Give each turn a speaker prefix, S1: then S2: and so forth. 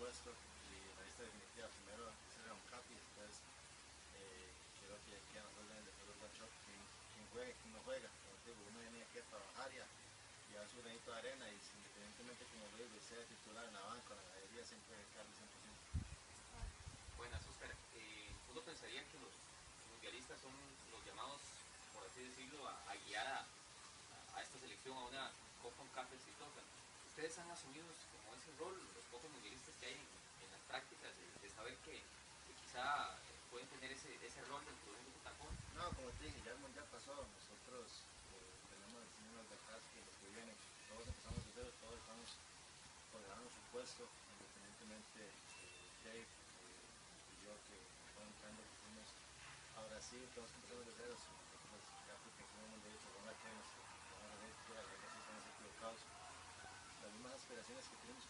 S1: puesto y la lista definitiva primero será un capi, después eh, quiero que quieran las órdenes de Pedro Guachot, quien, quien juegue, quien no juega, como te digo, uno viene aquí a trabajar y y a su granito de arena y independientemente como lo digo, sea titular en la banca, la galería, siempre Carlos 100%.
S2: Buenas, Oscar. Eh, uno pensaría que los mundialistas son los llamados, por así decirlo, a, a guiar a, a, esta selección a una Copa Cup exitosa. ¿Ustedes han asumido como ese rol, los pocos mundialistas que hay en, en las prácticas, de, de saber que, que, quizá pueden tener ese, ese rol dentro de un grupo tapón?
S1: No, como te dije, ya el pasó, nosotros eh, tenemos unas ventajas que los que vienen, todos empezamos de cero, todos estamos ordenando su puesto, independientemente eh, Dave, eh, y yo que estamos entrando, que fuimos a Brasil, todos empezamos de cero, pues ya porque fuimos de hecho con la que nos vamos a ver que la estamos equivocados las mismas aspiraciones que tienen mis